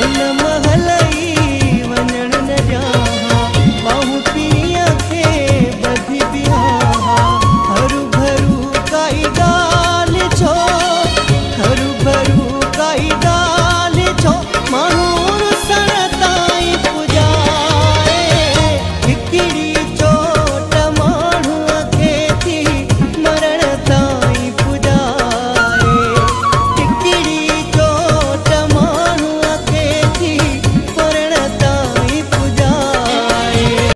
ولما هلا